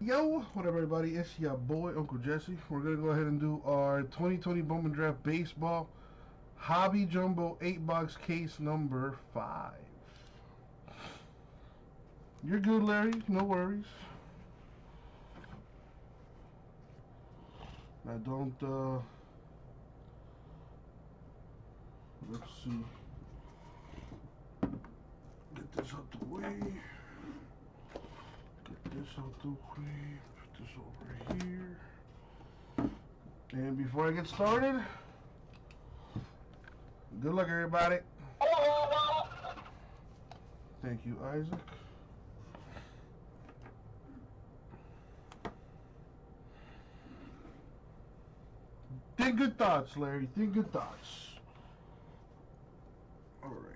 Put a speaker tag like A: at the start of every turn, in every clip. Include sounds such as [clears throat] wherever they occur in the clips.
A: Yo, what up, everybody? It's your boy, Uncle Jesse. We're going to go ahead and do our 2020 Bowman Draft Baseball Hobby Jumbo 8 box case number 5. You're good, Larry. No worries. I don't, uh, let's see. Get this out the way. This out the way. Put this over here. And before I get started, good luck, everybody. Thank you, Isaac. Think good thoughts, Larry. Think good thoughts. All right.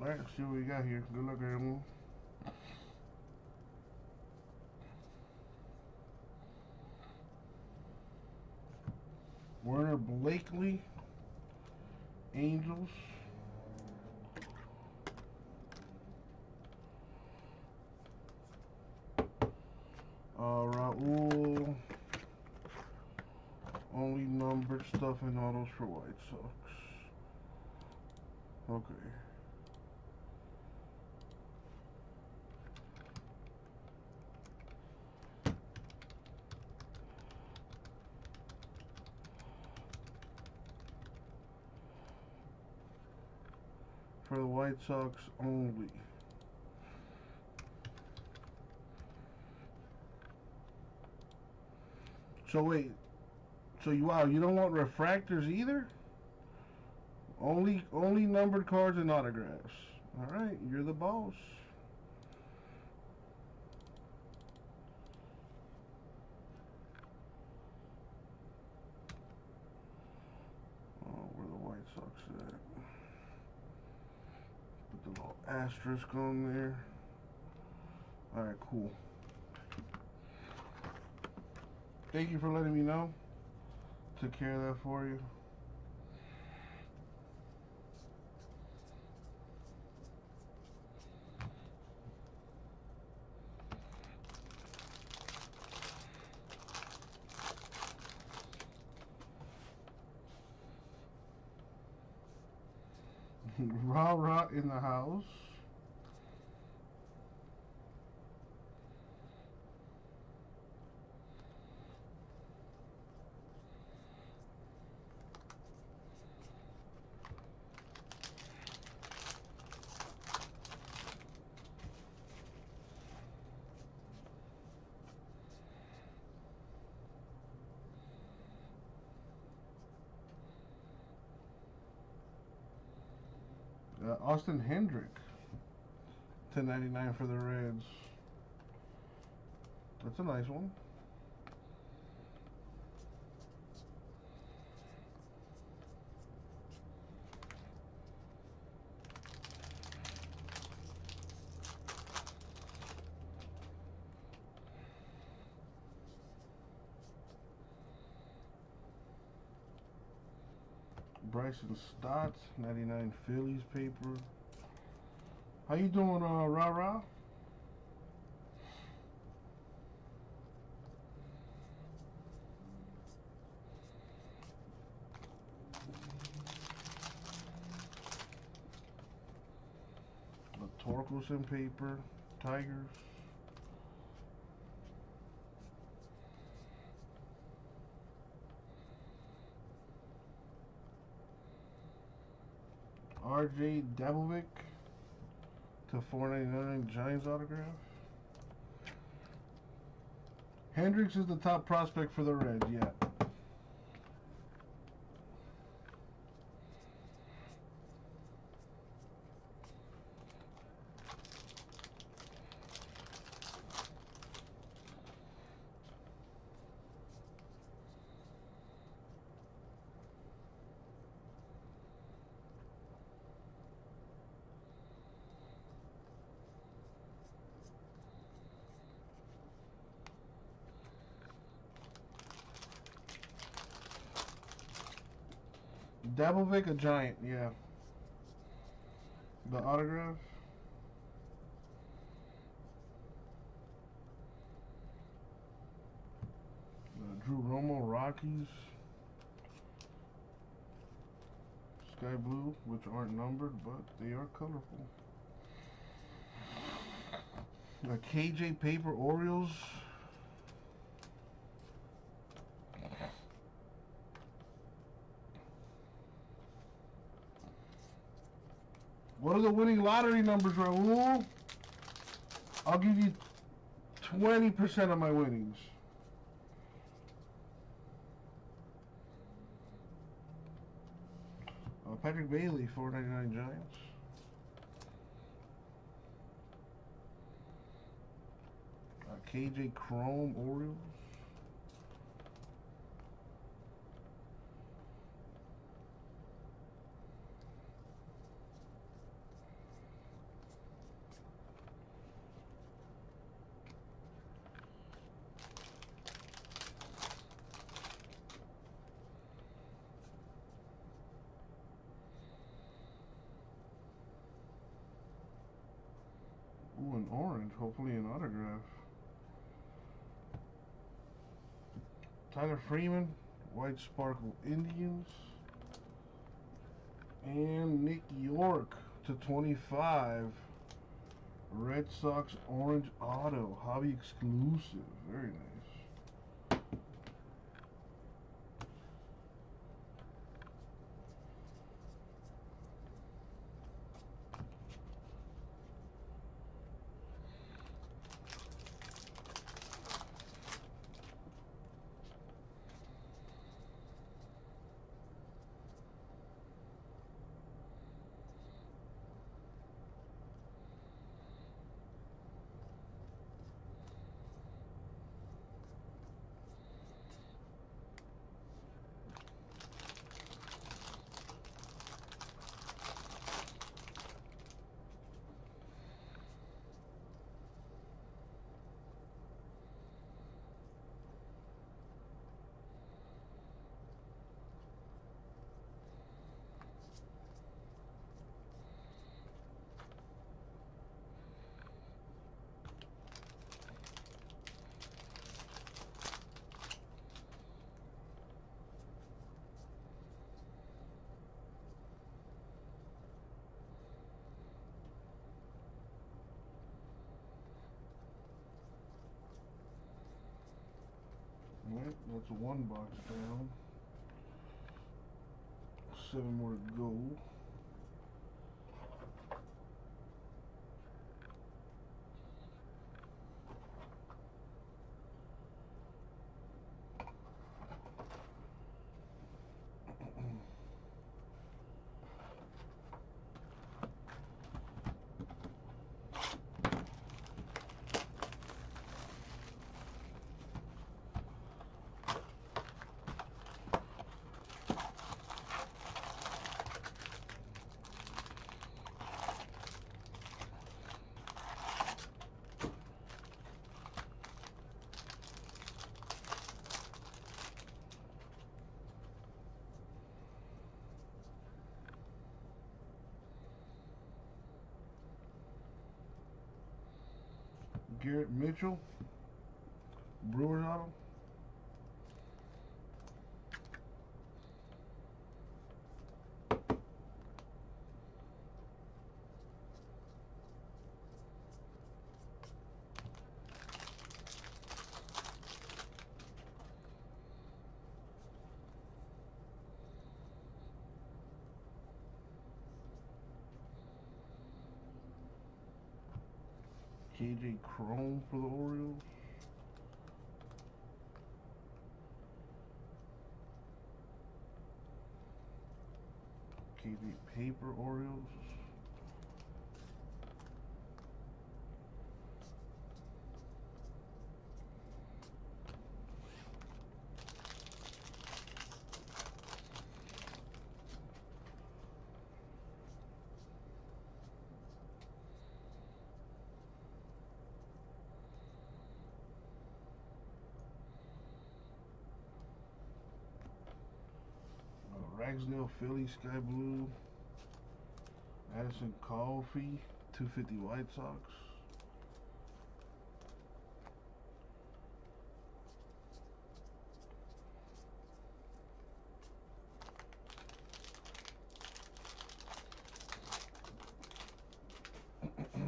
A: All right, let's see what we got here. Good luck, everyone. Werner Blakely, Angels. Uh, Raul, only numbered stuff and autos for White Sox. Okay. White Sox only. So wait, so you wow, you don't want refractors either? Only only numbered cards and autographs. All right, you're the boss. Oh, where the White Sox at? Put the little asterisk on there. Alright, cool. Thank you for letting me know. Took care of that for you. [laughs] rah rah in the house. Uh, Austin Hendrick, 1099 for the Reds. That's a nice one. Bryson Stott, 99 Phillies paper. How you doing, uh, Rah? Torkelson paper, Tigers. RJ Dabovich to 499 Giants autograph. Hendricks is the top prospect for the Reds, yeah. Dabovich, a giant, yeah. The autograph. Uh, Drew Romo, Rockies. Sky Blue, which aren't numbered, but they are colorful. A KJ Paper Orioles. What are the winning lottery numbers, Raul? I'll give you 20% of my winnings. Uh, Patrick Bailey, 499 Giants. Uh, KJ Chrome, Orioles. Ooh, an orange, hopefully an autograph. Tyler Freeman, White Sparkle Indians. And Nick Yorke to 25. Red Sox Orange Auto, hobby exclusive. Very nice. Alright, that's one box down. Seven more to go. Garrett Mitchell, Brewers auto. KJ Chrome for the Orioles. KJ Paper Orioles. Ragsdale Philly Sky Blue. Adisyn Coffey 250 White Sox. [clears throat]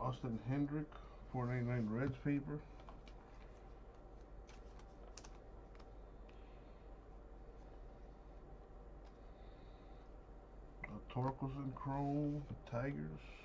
A: Austin Hendrick 499 Reds paper. Torkelson Chrome, Tigers.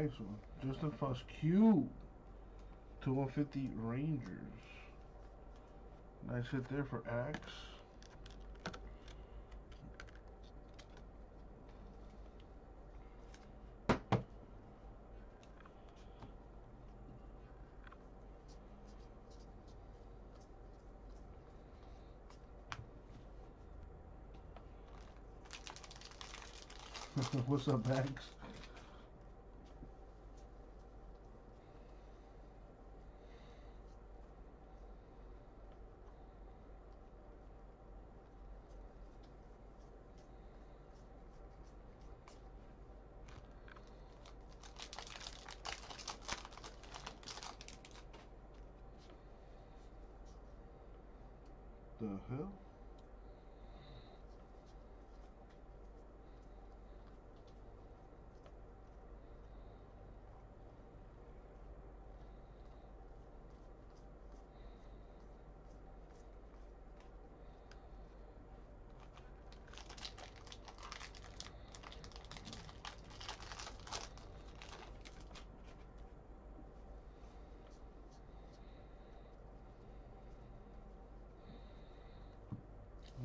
A: Nice one. Justin Foscue. To 150 Rangers. Nice hit there for Axe. [laughs] What's up, Axe? the hell?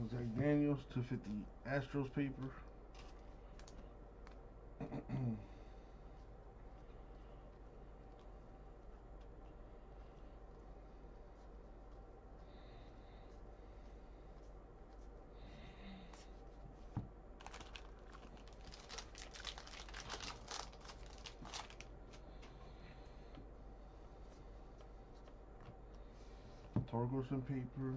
A: Zach Daniels, 250 Astros paper. Torkelson paper.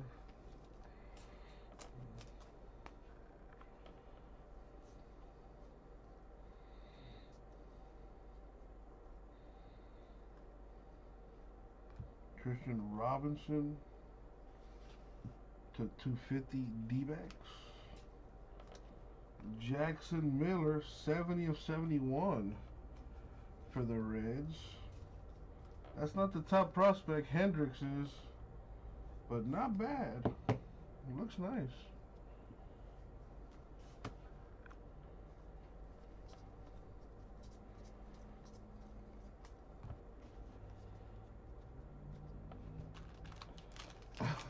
A: Robinson to 250 D-backs. Jackson Miller, 70 of 71 for the Reds. That's not the top prospect Hendricks is, but not bad. looks nice.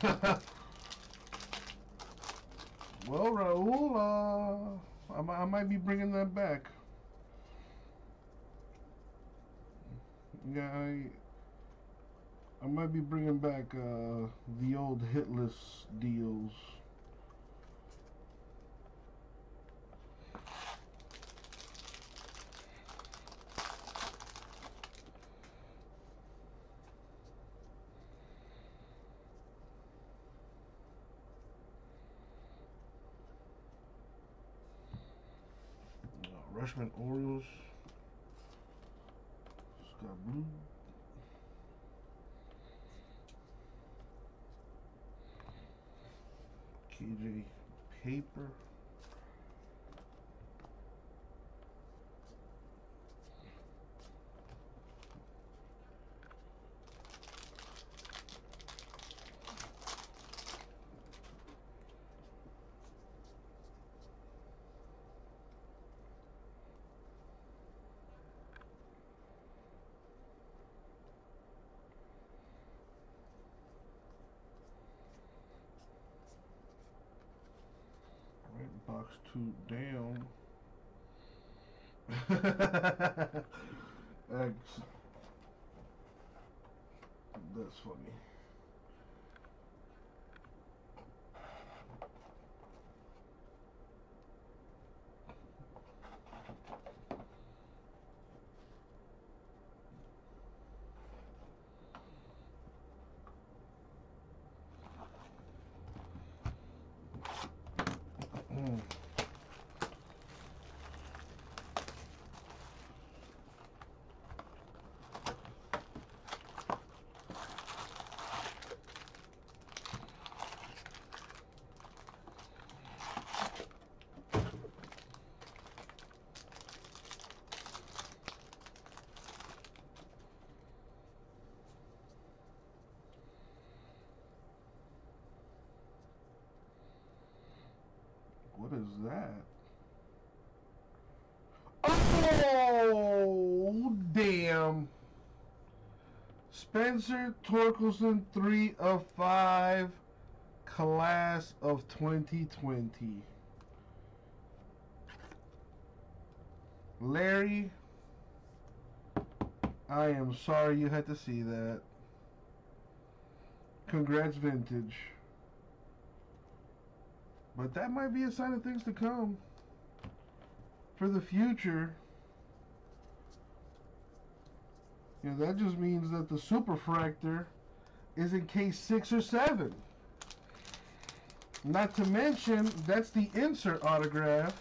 A: [laughs] well, Raul, uh, I, I might be bringing that back. Yeah, I, I might be bringing back uh, the old hitless deals. Freshman Orioles. Scott Blue. KJ Paper. Right, box two down. [laughs] X. That's funny. What is that? Oh, damn. Spencer Torkelson, 3 of 5, class of 2020. Larry, I am sorry you had to see that. Congrats, Vintage. But that might be a sign of things to come. For the future. You know, that just means that the superfractor is in case six or seven. Not to mention, that's the insert autograph,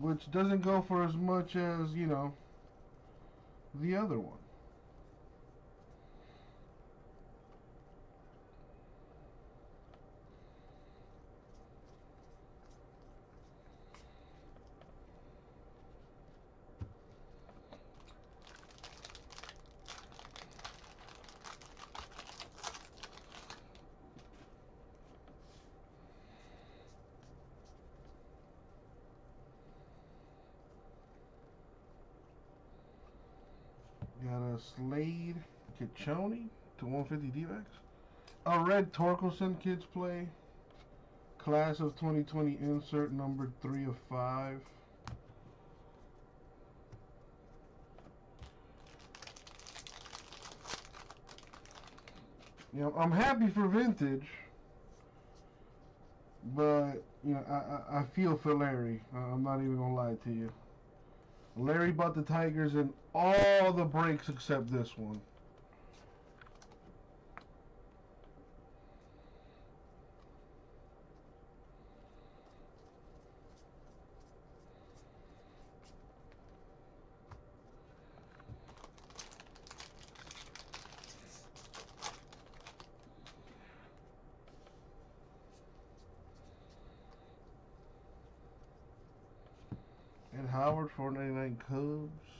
A: which doesn't go for as much as, you know, the other one. Got a Slade Cecconi to 150 D-backs. A red Torkelson kids play. Class of 2020 insert number 3 of 5. You know, I'm happy for vintage, but you know, I, I, I feel for Larry. I'm not even gonna lie to you. Larry bought the Tigers in all the breaks except this one. And Howard, 499 Cubs.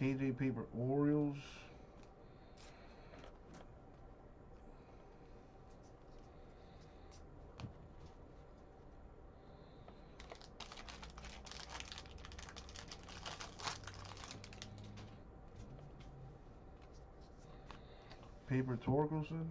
A: KJ Paper Orioles. Paper Torkelson.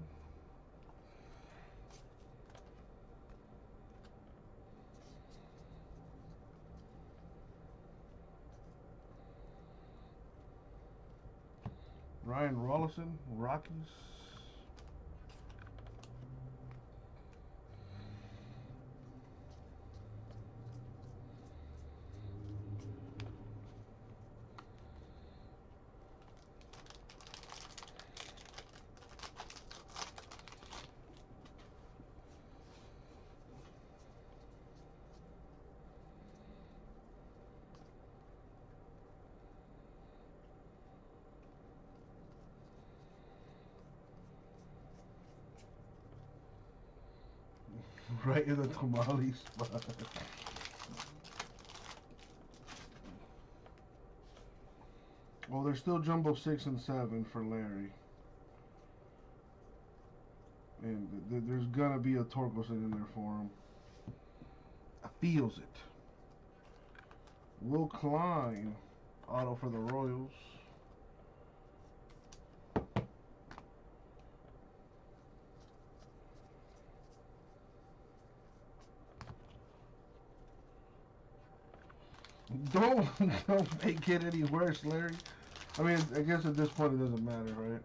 A: Ryan Rollison, Rockies. right in the tamale spot. Well, there's still jumbo six and seven for Larry, and th- th- there's gonna be a Torkelson in there for him. I feels it. Will Klein, auto for the Royals. Don't [laughs] don't make it any worse, Larry. I mean, I guess at this point it doesn't matter, right?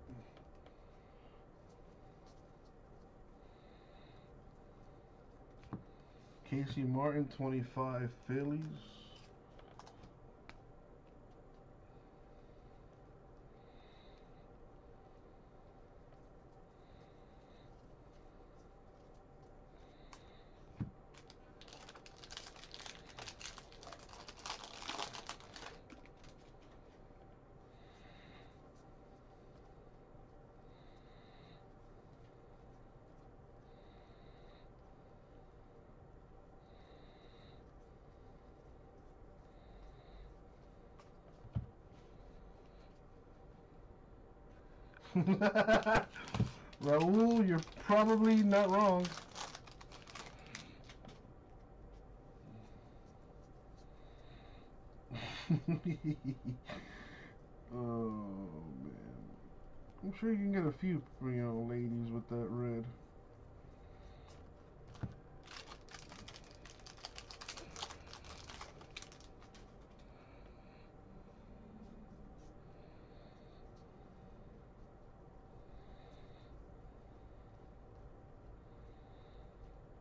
A: Casey Martin, 25 Phillies. [laughs] Raul, you're probably not wrong. [laughs] oh man. I'm sure you can get a few, you know, ladies with that red.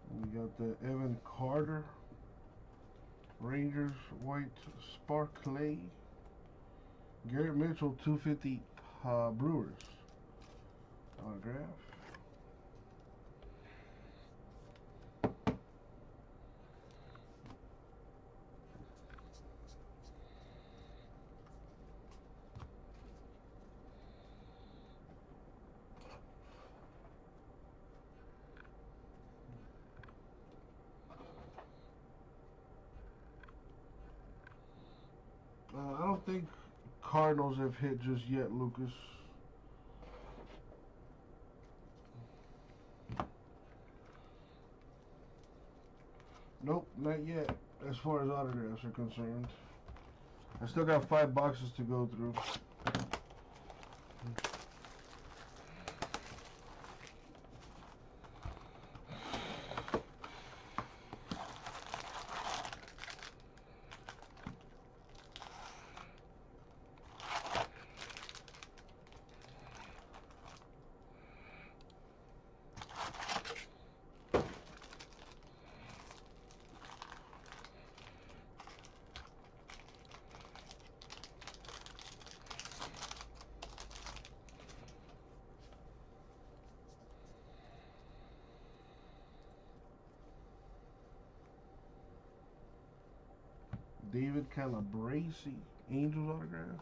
A: We got the Evan Carter Rangers White Sparkly. Garrett Mitchell 250 uh, Brewers autograph. Uh, I don't think Have hit just yet, Lucas. Nope, not yet, as far as autographs are concerned. I still got five boxes to go through. David Calabrese, Angels autograph.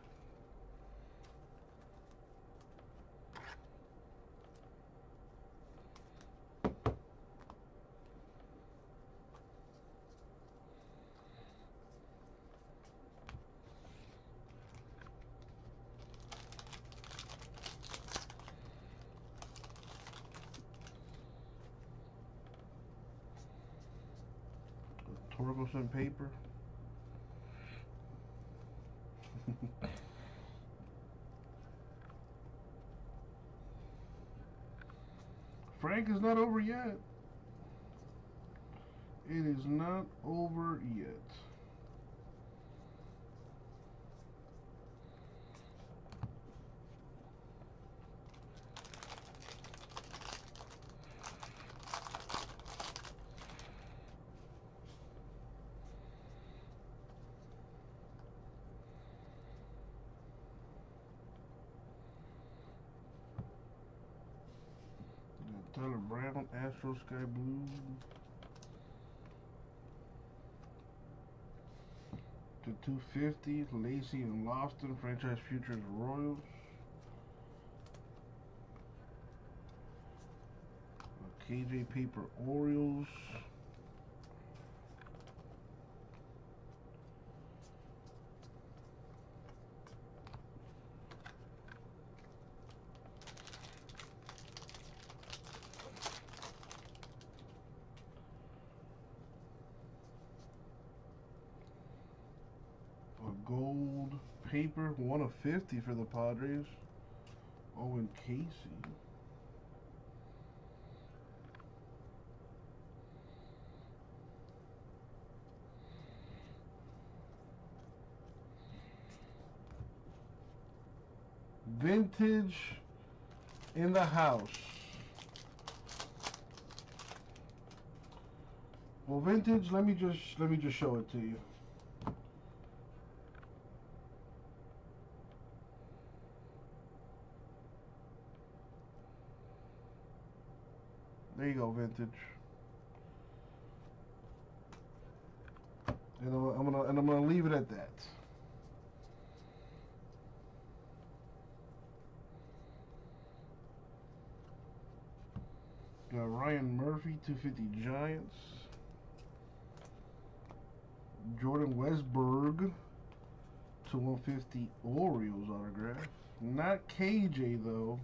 A: Torkelson paper. Frank is not over yet. It is not over yet. Got Tyler Brown, Sky Blue. To 250, Lacey and Loftin, Franchise Futures Royals. KJ Paper Orioles. paper, one of fifty for the Padres. Oh, Owen Caissie. Vintage in the house. Well, vintage. Let me just let me just show it to you. There you go, vintage. And I'm, I'm gonna and I'm gonna leave it at that. Got Ryan Murphy, 250 Giants. Jordan Westburg to 150 Orioles autograph. Not KJ though,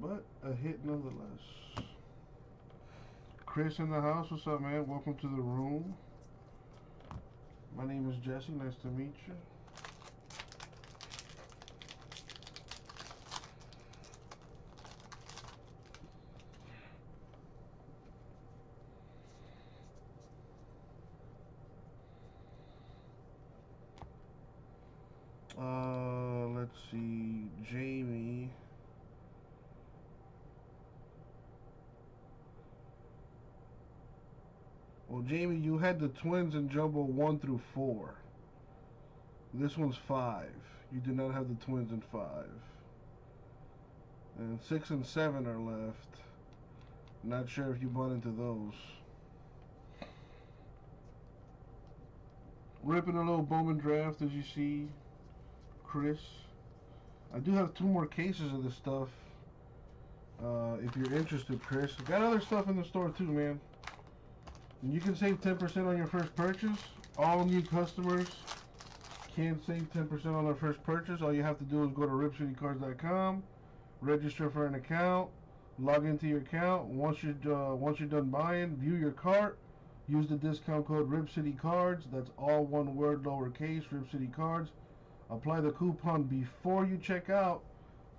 A: but a hit nonetheless. Chris in the house, what's up, man? Welcome to the room. My name is Jesse. Nice to meet you. Uh, let's see, Jamie. Well, Jamie, you had the twins in jumbo one through four. This one's five. You do not have the twins in five. And six and seven are left. Not sure if you bought into those. Ripping a little Bowman draft, as you see, Chris. I do have two more cases of this stuff. Uh, if you're interested, Chris. Got other stuff in the store too, man. And you can save 10% on your first purchase. All new customers can save 10% on their first purchase. All you have to do is go to ripcitycards.com, register for an account, log into your account. Once you're uh, once you're done buying, view your cart. Use the discount code RipCityCards. That's all one word, lowercase, RipCityCards. Apply the coupon before you check out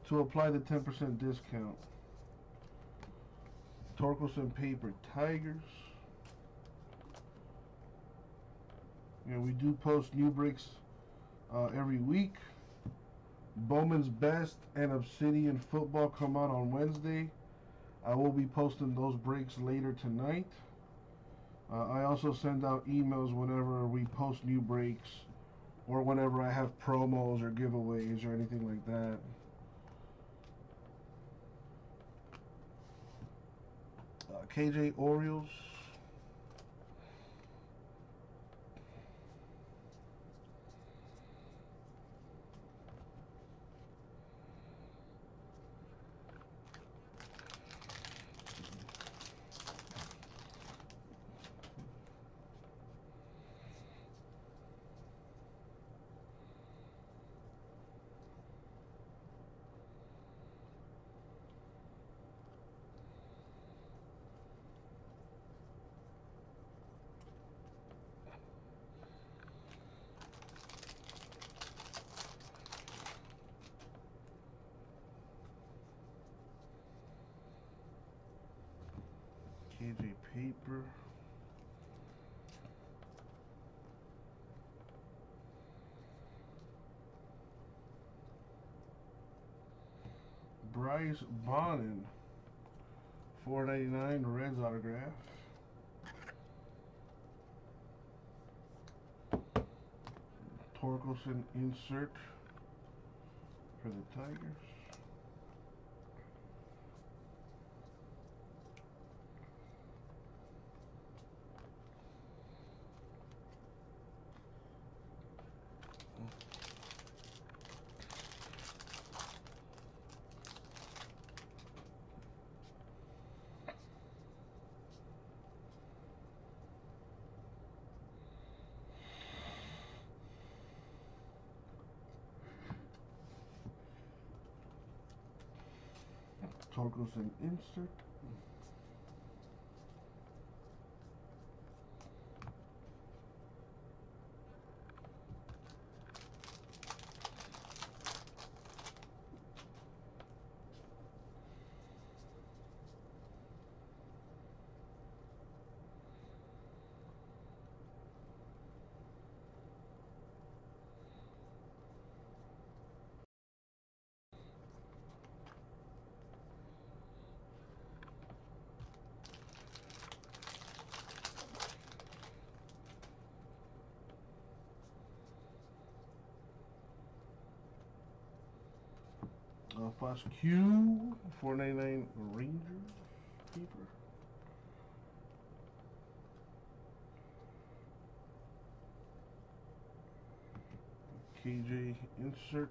A: to apply the 10% discount. Torkelson Paper Tigers. Yeah, we do post new breaks uh, every week. Bowman's Best and Obsidian Football come out on Wednesday. I will be posting those breaks later tonight. Uh, I also send out emails whenever we post new breaks or whenever I have promos or giveaways or anything like that. Uh, KJ Orioles. KJ Paper. Four ninety nine Reds autograph. Torkelson insert for the Tigers. Torkelson insert. Q, 499 Ranger paper. KJ insert.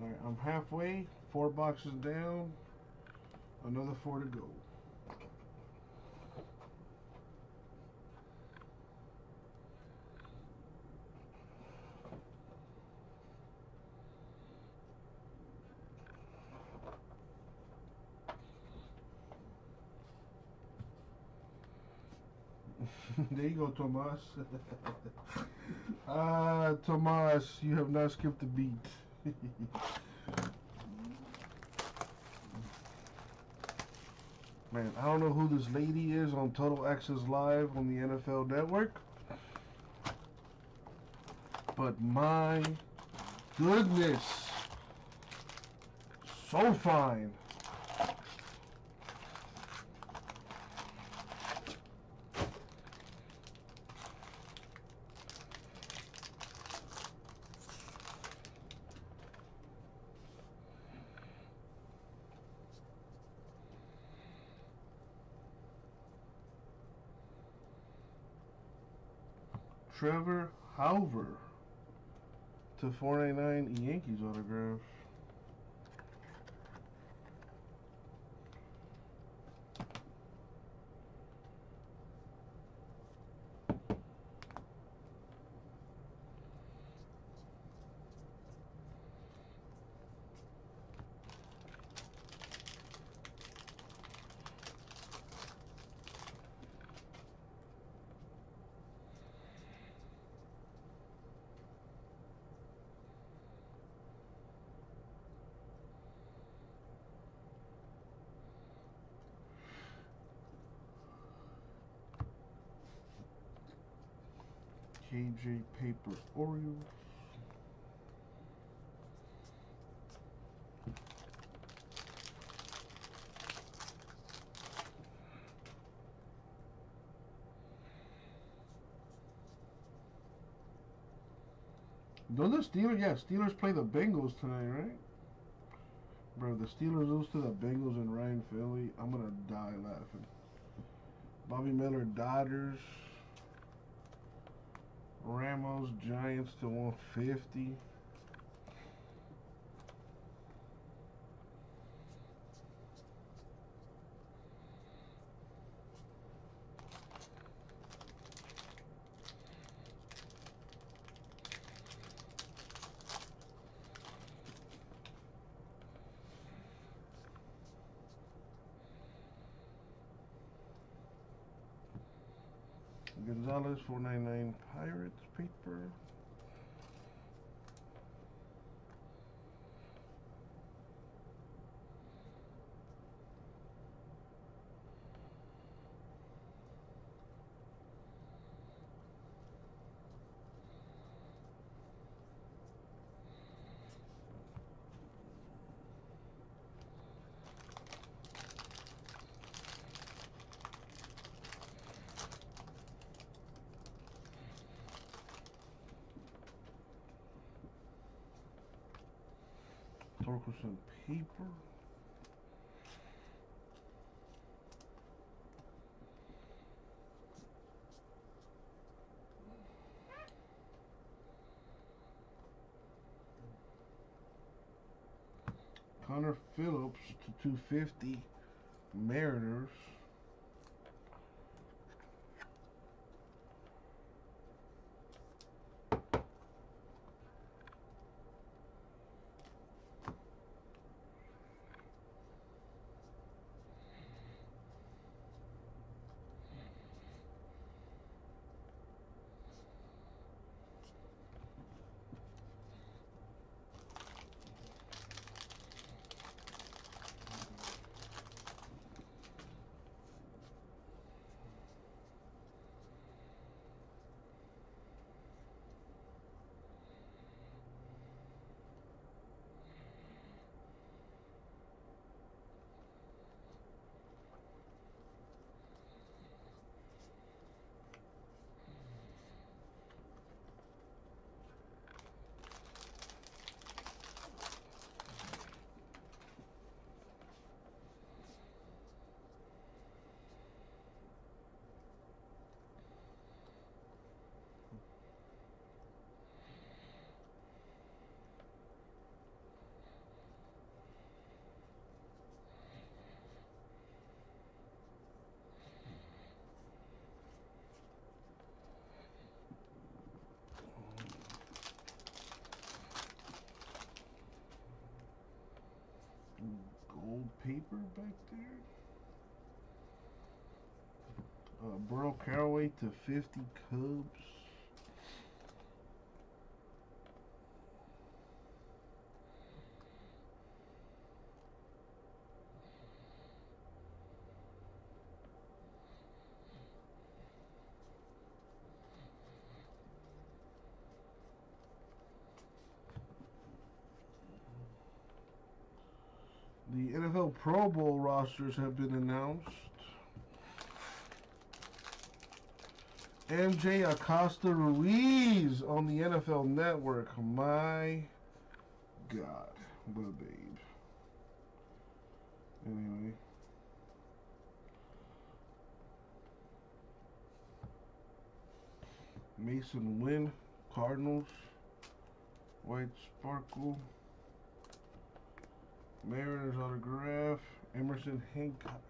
A: Alright, I'm halfway, four boxes down, another four to go. there you go, Tomas. [laughs] ah, Tomas, you have not skipped a beat. [laughs] Man, I don't know who this lady is on Total Access Live on the NFL Network. But my goodness. So fine. Trevor Hauver to 499 Yankees autograph. KJ Paper Oreo. Don't the Steelers? Yeah, Steelers play the Bengals tonight, right? Bro, the Steelers lose to the Bengals and Ryan Finley. I'm gonna die laughing. Bobby Miller, Dodgers. Ramos, Giants to 150. Gonzales, 499 Pirates paper. Torkelson paper. Connor Phillips to 250 Mariners. There. Uh, Burl Carraway to 50 Cubs. The NFL Pro Bowl rosters have been announced. MJ Acosta Ruiz on the NFL Network. My God, what a babe. Anyway. Masyn Winn, Cardinals. White Sparkle. Mariners autograph. Emerson Hancock.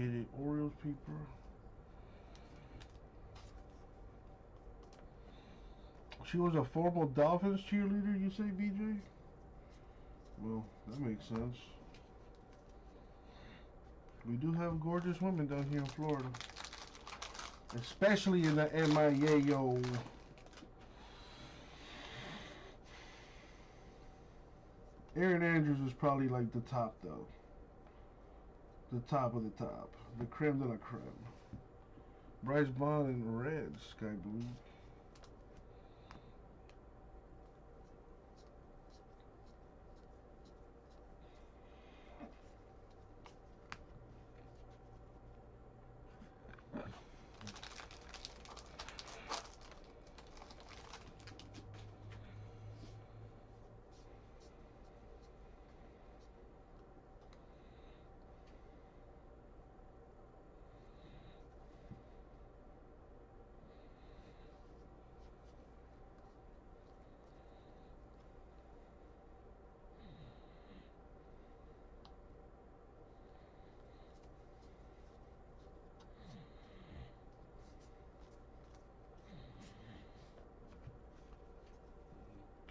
A: Katie Orioles people. She was a former Dolphins cheerleader, you say, BJ? Well, that makes sense. We do have gorgeous women down here in Florida. Especially in the MIAO. Erin Andrews is probably like the top though. The top of the top. The creme de la creme. Bryce Bond in red, sky blue.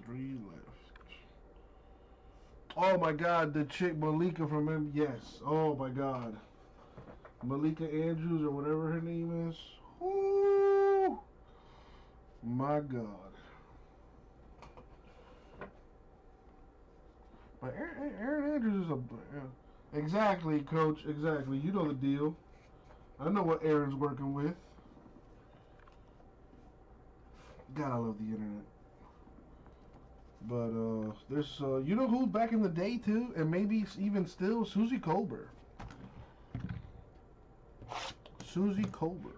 A: Three left. Oh my god, the chick Malika from him. yes. Oh my god. Malika Andrews or whatever her name is. Woo! My god. But Erin, Erin Andrews is a exactly, coach. Exactly. You know the deal. I know what Erin's working with. God, I love the internet. But uh, there's uh, you know who back in the day too, and maybe even still Suzy Kolber. Suzy Kolber.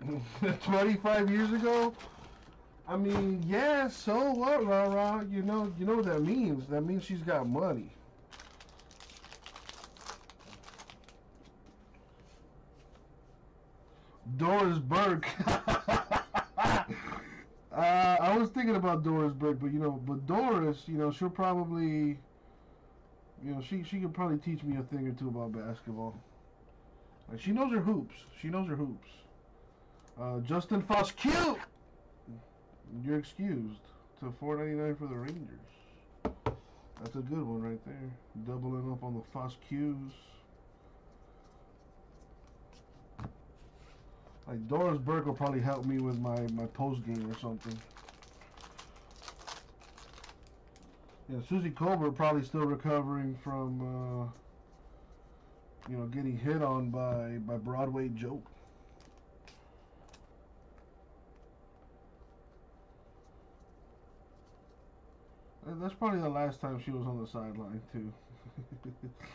A: [laughs] Twenty-five years ago. I mean, yeah, so what, rah rah? You know, you know what that means. That means she's got money. Doris Burke. [laughs] uh, I was thinking about Doris Burke, but you know, but Doris, you know, she'll probably, you know, she she could probably teach me a thing or two about basketball. Like she knows her hoops. She knows her hoops. Uh, Justin Foscue. You're excused to four ninety nine for the Rangers. That's a good one right there. Doubling up on the Foscues. Like Doris Burke will probably help me with my my post game or something. Yeah, Suzy Kolber probably still recovering from, uh, you know, getting hit on by by Broadway Joe. That's probably the last time she was on the sideline too. [laughs]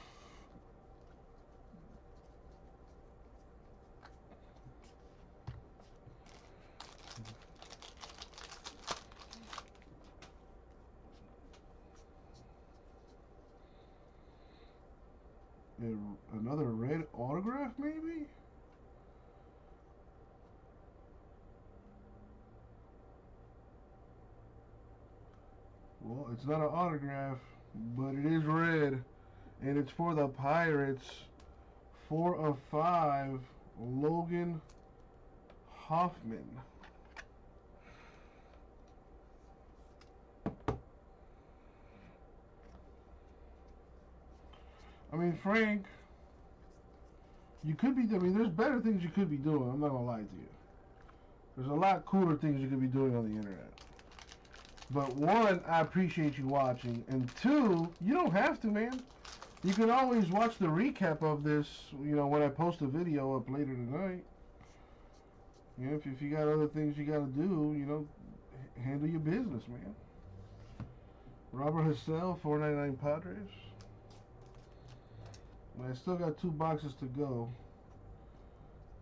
A: another red autograph, maybe? Well, it's not an autograph, but it is red. And it's for the Pirates. Four of five, Logan Hofmann. I mean, Frank, you could be, I mean, there's better things you could be doing. I'm not to lie to you. There's a lot cooler things you could be doing on the internet. But one, I appreciate you watching. And two, you don't have to, man. You can always watch the recap of this, you know, when I post a video up later tonight. You know, if, if you got other things you got to do, you know, handle your business, man. Robert Hassell, 499 Padres. I still got two boxes to go.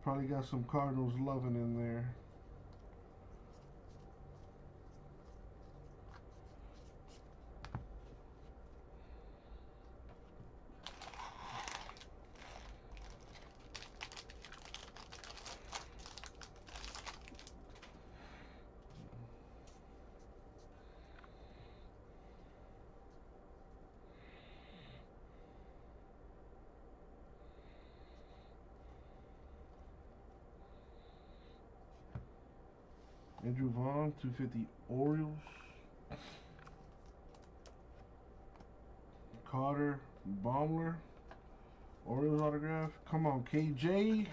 A: Probably got some Cardinals loving in there. Andrew 250 Orioles. Carter Baumler, Orioles autograph. Come on, KJ.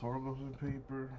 A: Torgo's paper.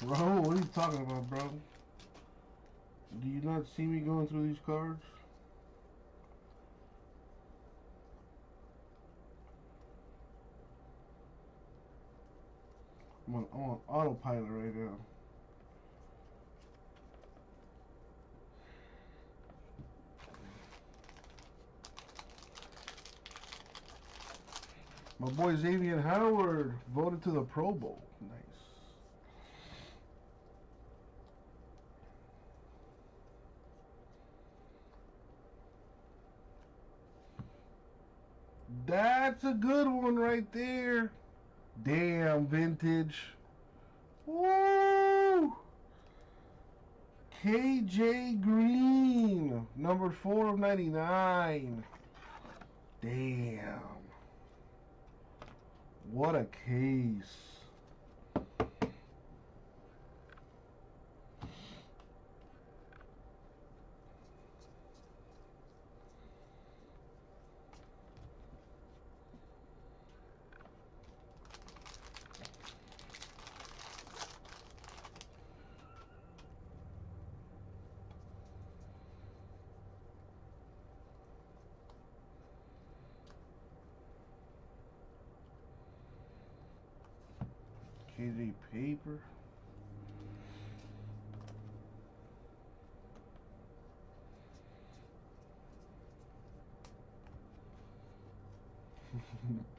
A: Bro, what are you talking about, bro? Do you not see me going through these cards? I'm on, I'm on autopilot right now. My boy Xavier Howard voted to the Pro Bowl. Nice. That's a good one right there. Damn, vintage. Woo! KJ Green, number 4 of 99. Damn. What a case. KJ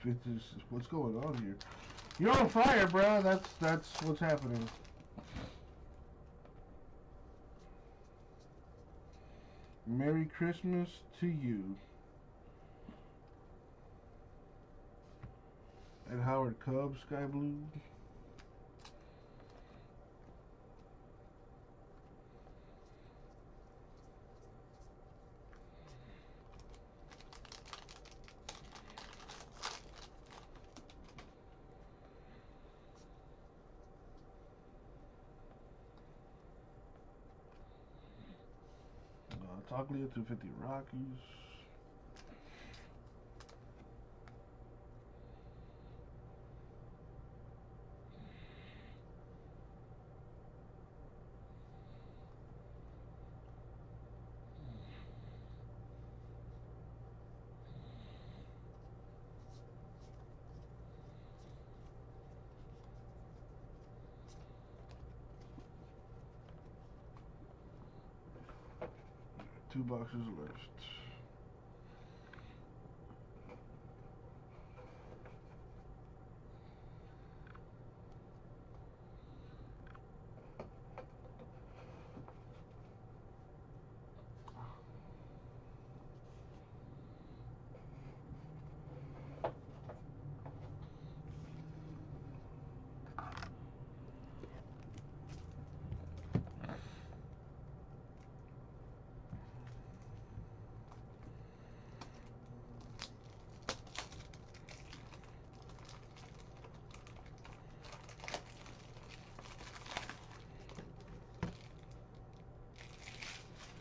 A: Bitches, [laughs] what's going on here? You're on fire, bro. That's that's what's happening. Merry Christmas to you. Ed Howard Cubs, Sky Blue. Toglia 250 Rockies. boxes list.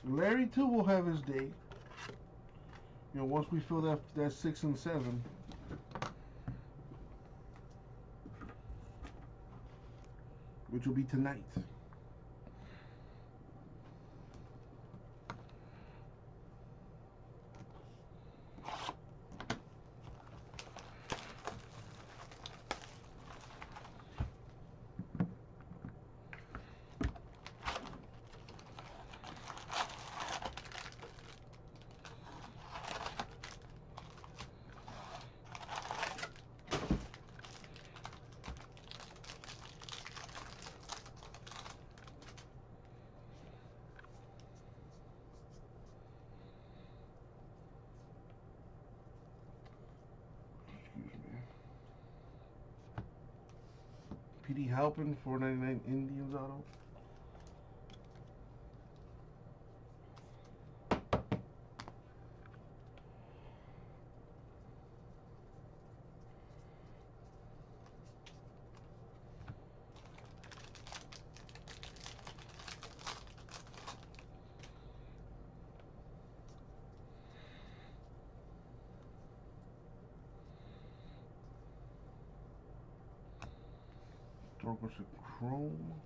A: Larry too will have his day. You know, once we fill that that six and seven. Which will be tonight. Petey Halpin, 499 Indians auto. Dorcas Chrome.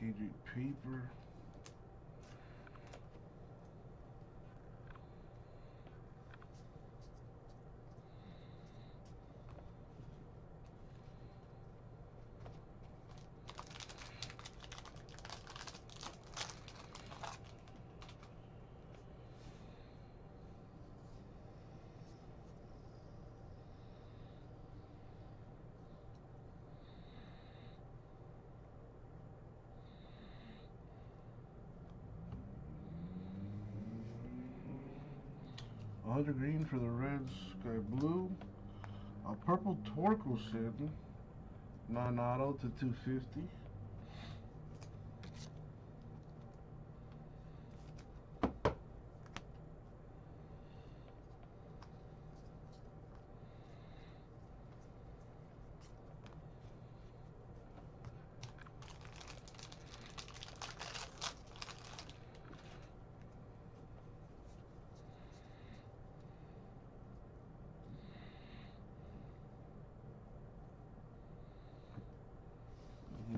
A: KJ Paper. Hunter Greene for the Reds, sky blue. A purple Torkelson, non-auto to 250.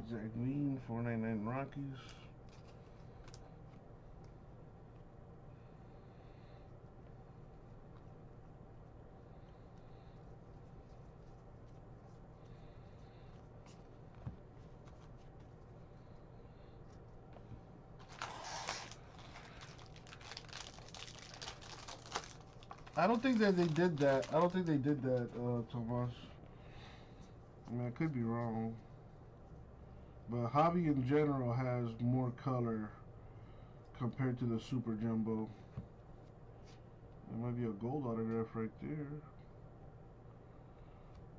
A: Zach Green, 499 Rockies. I don't think that they did that. I don't think they did that, uh, Tomas. I mean, I could be wrong. But Hobby in general has more color compared to the Super Jumbo. There might be a gold autograph right there.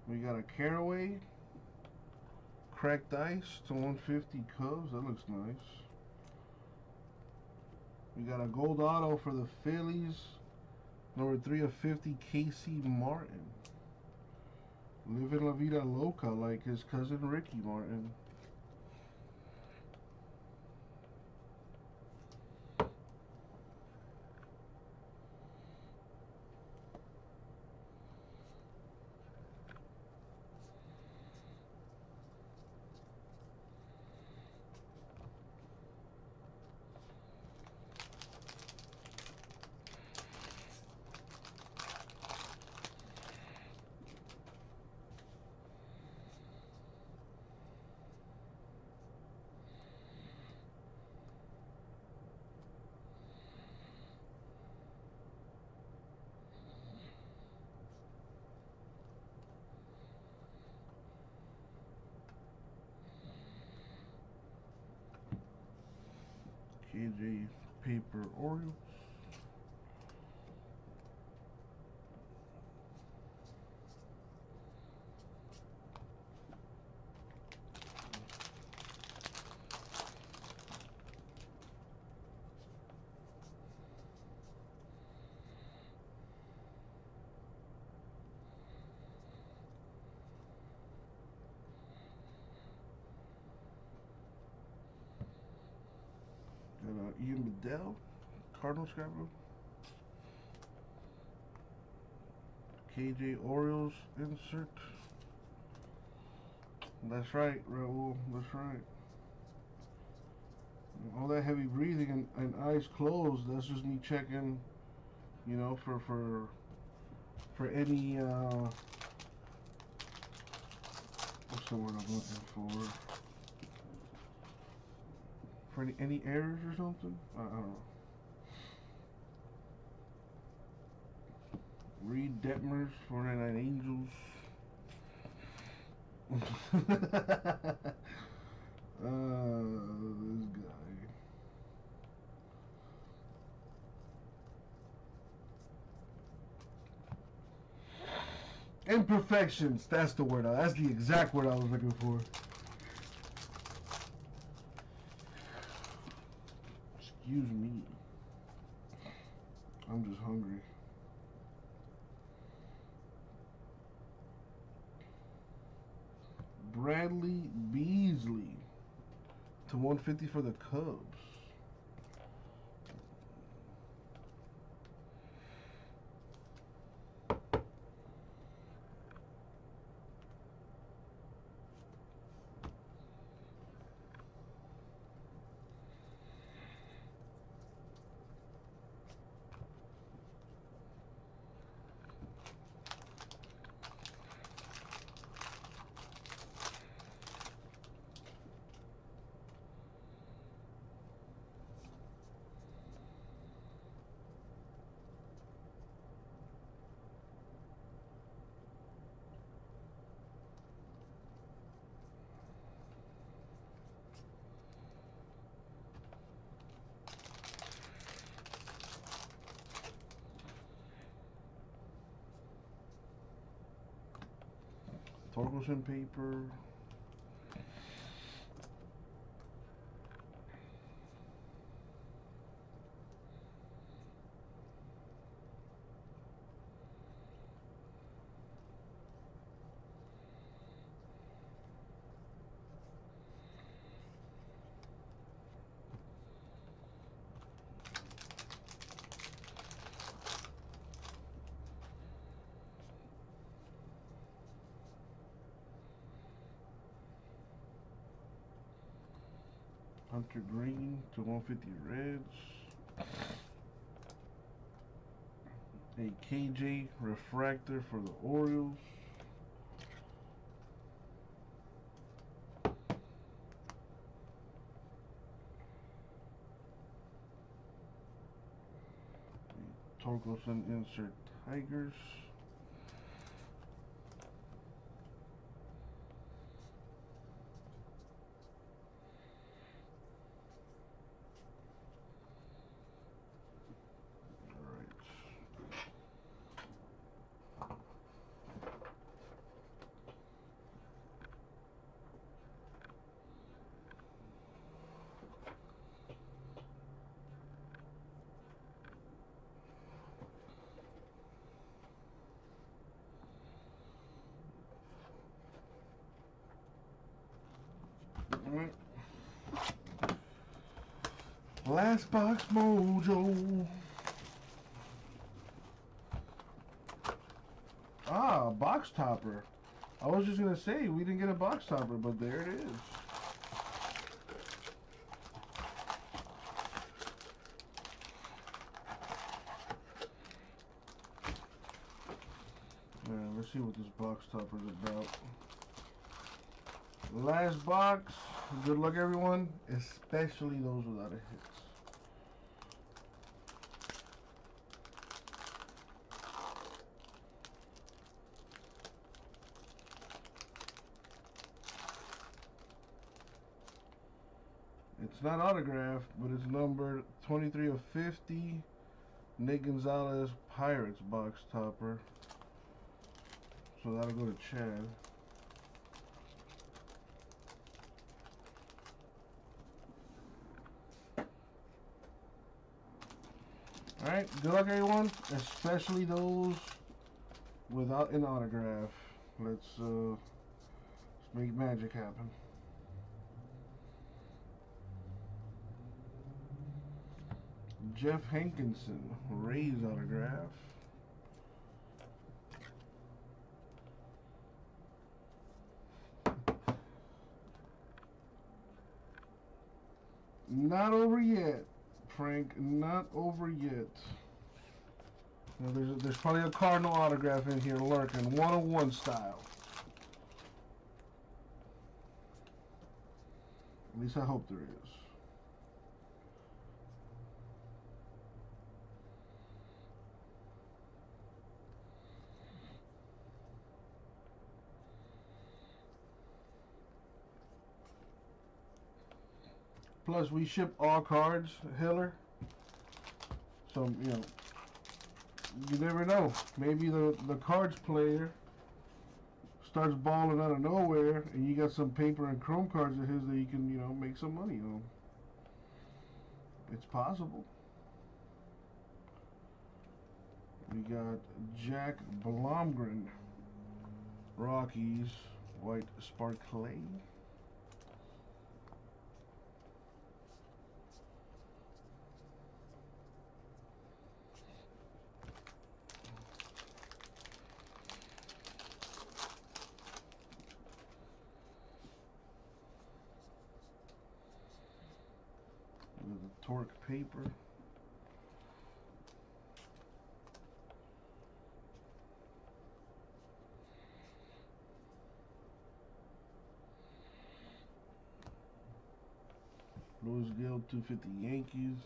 A: We got a Carraway. Cracked Ice to 150 Cubs. That looks nice. We got a gold auto for the Phillies. Number 3 of 50, Casey Martin. Living La Vida Loca like his cousin Ricky Martin. KJ Paper Orioles. Got uh, Ian Bedell, Cardinal scrapbook. KJ Orioles insert. That's right, Raul. That's right. All that heavy breathing and, and eyes closed. That's just me checking, you know, for for for any uh, what's the word I'm looking for? For any, any errors or something? I, I don't know. Reed Detmers, 499 Angels. [laughs] uh, this guy. Imperfections. That's the word. That's the exact word I was looking for. Excuse me. I'm just hungry. Bradley Beasley to 150 for the Cubs. Torkelson paper. Hunter Greene to 150 Reds. A KJ refractor for the Orioles. Torkelson insert Tigers. Alright. Last box mojo. Ah, box topper. I was just gonna say we didn't get a box topper, but there it is. Alright, let's see what this box topper is about. Last box. Good luck, everyone, especially those without a hit. It's not autographed, but it's numbered 23 of 50. Nick Gonzales Pirates box topper. So that'll go to Chad. Alright, good luck everyone, especially those without an autograph. Let's uh let's make magic happen. Jeff Hankinson, Rays autograph. Not over yet. Frank. Not over yet. Now there's there's probably a Cardinal autograph in here lurking, one on one style. At least I hope there is. Plus, we ship all cards, Hiller. So, you know, you never know. Maybe the, the cards player starts balling out of nowhere, and you got some paper and chrome cards of his that you can, you know, make some money on. It's possible. We got Jack Blomgren, Rockies, White Sparkly. Torque paper. Luis Gil 250 Yankees.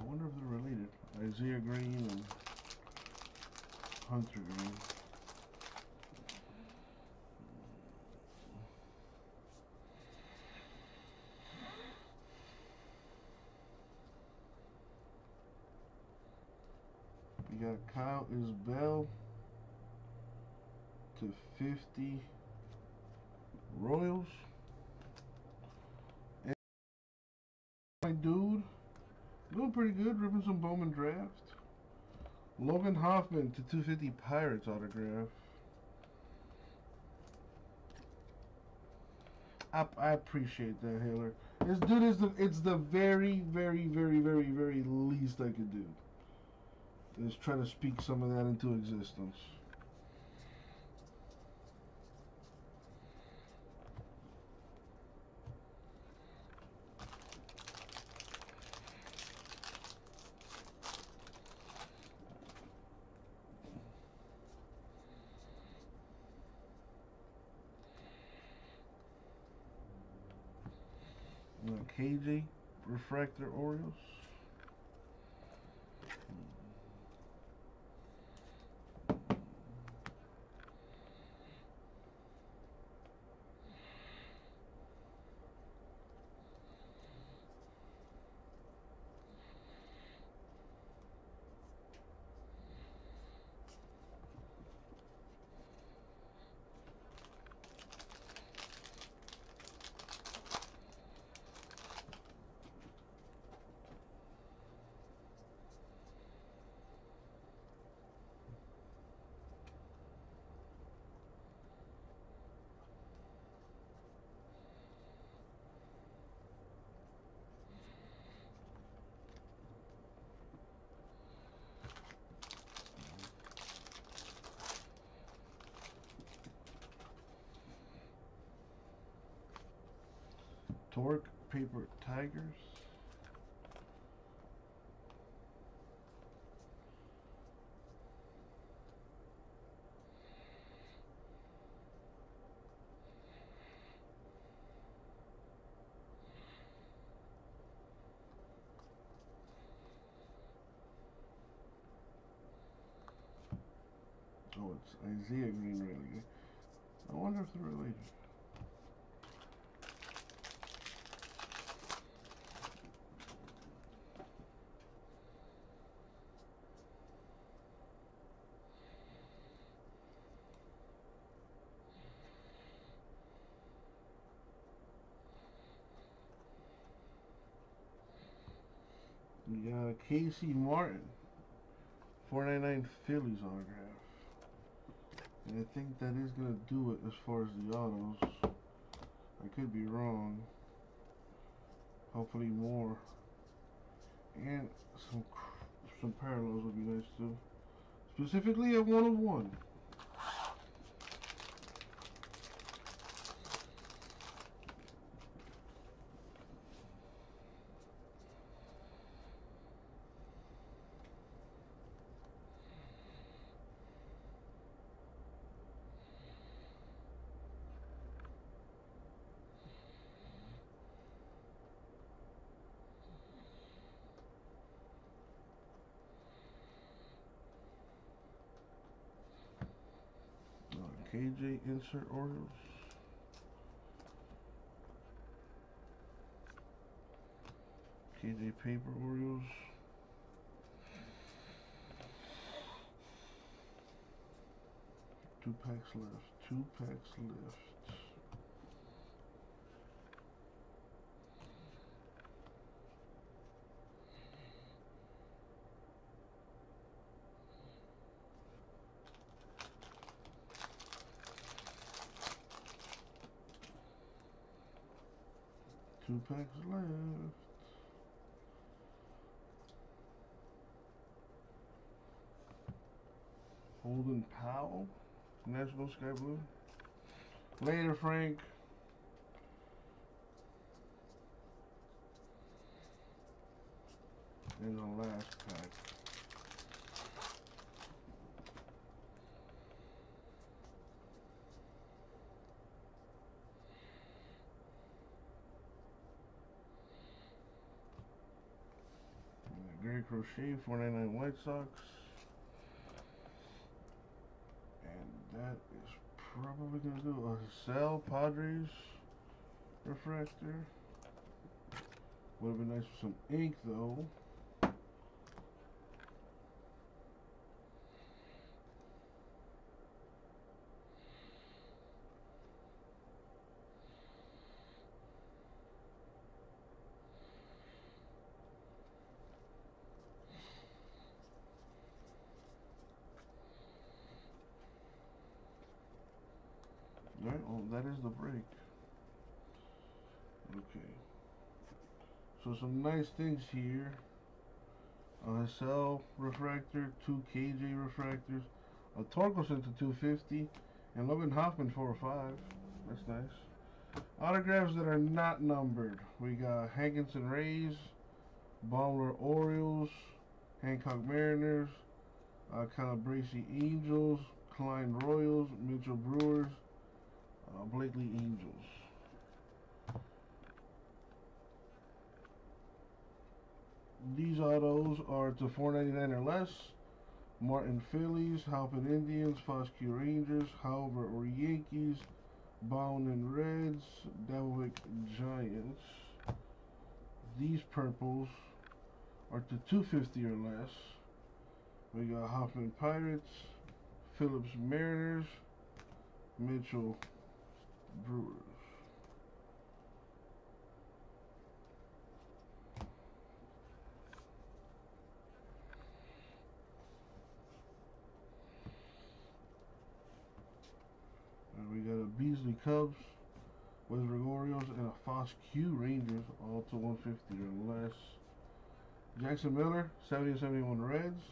A: I wonder if they're related. Isaiah Greene and Hunter Greene. We got Kyle Isbell to 50 Royals. And my dude, doing pretty good. Ripping some Bowman draft. Logan Hofmann to 250 Pirates autograph. I, I appreciate that, Hiller. This dude is the it's the very, very, very, very, very least I could do. Is try to speak some of that into existence. Uh, KJ Refractor Orioles. Torque Paper Tigers. Oh, it's Isaiah Greene really. I wonder if they're related. Casey Martin, 499 Phillies autograph. And I think that is going to do it as far as the autos. I could be wrong. Hopefully more. And some some parallels would be nice too. Specifically at 101. Insert orders. KJ Paper Orioles. Two packs left. Two packs left. Sky Blue. Later, Frank. In the last pack. Garrett Crochet, 499 White Sox. And that is probably to do a Sell Padres refractor. Would have been nice with some ink though. That is the break. Okay. So some nice things here. A refractor, two KJ refractors, a Torkelson to 250, and Logan Hofmann 405. That's nice. Autographs that are not numbered. We got Hankinson Rays, Baumler Orioles, Hancock Mariners, uh, Calabrese Angels, Klein Royals, Mitchell Brewers, uh, Blakely Angels. These autos are to 4.99 or less. Martin Phillies, Halpin Indians, Foscue Rangers, Halbert or Yankees, Bowden Reds, Dalvik Giants. These purples are to 250 or less. We got Hofmann Pirates, Phillips Mariners, Mitchell Brewers. And we got a Beasley Cubs, Westburg Orioles, and a Foss Q Rangers, all to 150 or less. Jackson Miller, 70 71 Reds.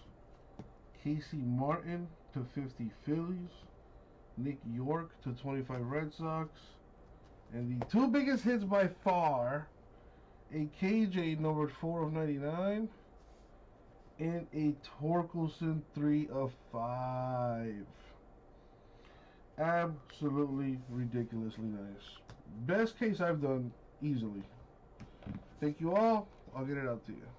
A: Casey Martin to 50 Phillies. Nick Yorke to 25 Red Sox. And the two biggest hits by far a KJ numbered 4 of 99 and a Torkelson 3 of 5. Absolutely ridiculously nice. Best case I've done easily. Thank you all. I'll get it out to you.